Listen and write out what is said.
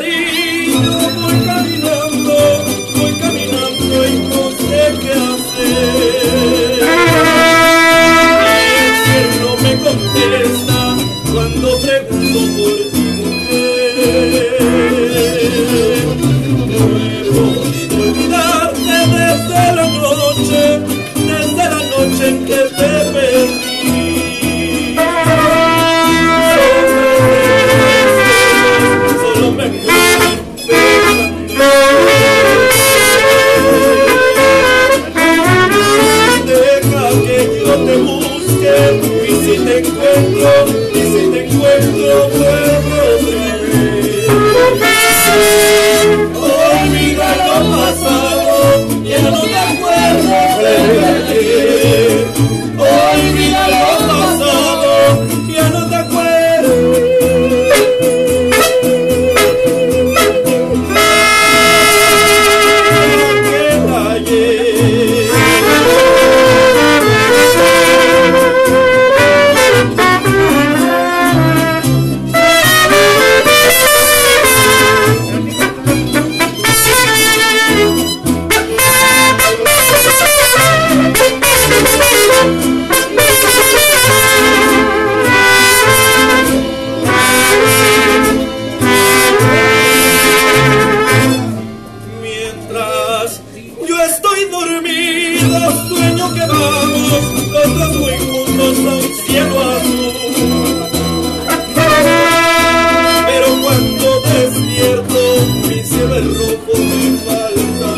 voy caminando, voy caminando y no sé qué hacer. no me contesta cuando pregunto por ti, mujer. No he podido olvidarte desde la noche, desde la noche en que te encuentro, y si te encuentro puedo vivir. Olvida lo pasado, ya no me acuerdo de ti. estoy dormido, sueño que vamos los dos muy juntos a un cielo azul. Pero cuando despierto, mi cielo es rojo, me falta.